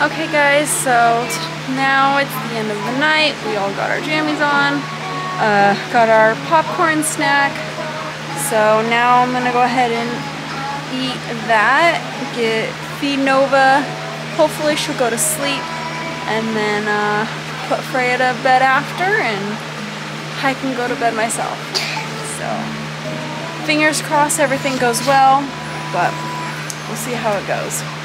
Okay guys, so now it's the end of the night. We all got our jammies on, uh, got our popcorn snack. So now I'm gonna go ahead and eat that, get feed Nova. Hopefully she'll go to sleep and then uh, put Freya to bed after and I can go to bed myself. So fingers crossed everything goes well, but we'll see how it goes.